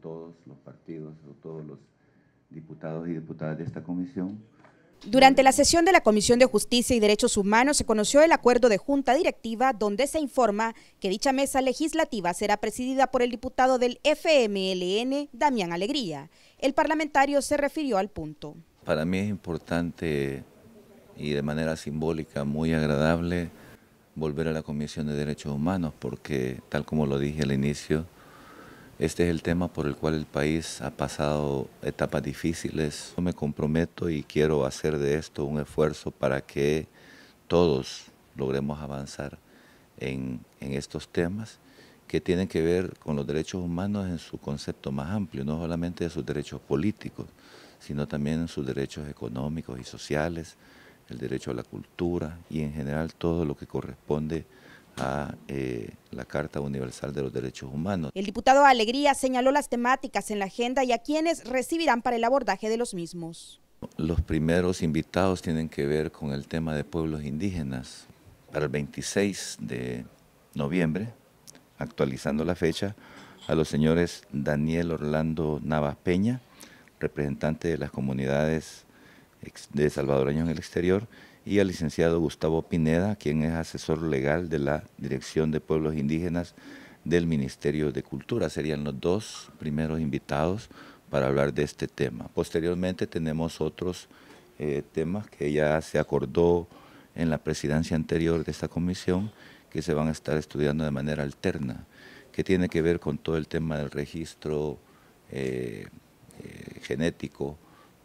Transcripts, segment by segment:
todos los partidos o todos los diputados y diputadas de esta comisión. Durante la sesión de la Comisión de Justicia y Derechos Humanos se conoció el acuerdo de junta directiva donde se informa que dicha mesa legislativa será presidida por el diputado del FMLN, Damián Alegría. El parlamentario se refirió al punto. Para mí es importante y de manera simbólica muy agradable volver a la Comisión de Derechos Humanos porque, tal como lo dije al inicio, este es el tema por el cual el país ha pasado etapas difíciles. Me comprometo y quiero hacer de esto un esfuerzo para que todos logremos avanzar en, en estos temas que tienen que ver con los derechos humanos en su concepto más amplio, no solamente de sus derechos políticos, sino también en sus derechos económicos y sociales, el derecho a la cultura y en general todo lo que corresponde a eh, la Carta Universal de los Derechos Humanos. El diputado Alegría señaló las temáticas en la agenda y a quienes recibirán para el abordaje de los mismos. Los primeros invitados tienen que ver con el tema de pueblos indígenas. Para el 26 de noviembre, actualizando la fecha, a los señores Daniel Orlando Navas Peña, representante de las comunidades de salvadoreños en el exterior, y al licenciado Gustavo Pineda, quien es asesor legal de la Dirección de Pueblos Indígenas del Ministerio de Cultura. Serían los dos primeros invitados para hablar de este tema. Posteriormente tenemos otros eh, temas que ya se acordó en la presidencia anterior de esta comisión que se van a estar estudiando de manera alterna, que tiene que ver con todo el tema del registro eh, eh, genético,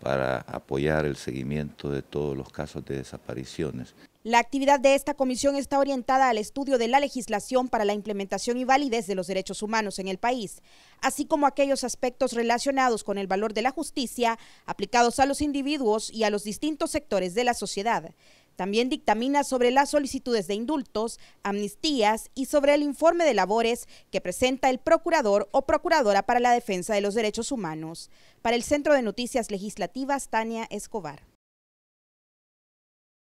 para apoyar el seguimiento de todos los casos de desapariciones. La actividad de esta comisión está orientada al estudio de la legislación para la implementación y validez de los derechos humanos en el país, así como aquellos aspectos relacionados con el valor de la justicia aplicados a los individuos y a los distintos sectores de la sociedad. También dictamina sobre las solicitudes de indultos, amnistías y sobre el informe de labores que presenta el procurador o procuradora para la defensa de los derechos humanos. Para el Centro de Noticias Legislativas, Tania Escobar.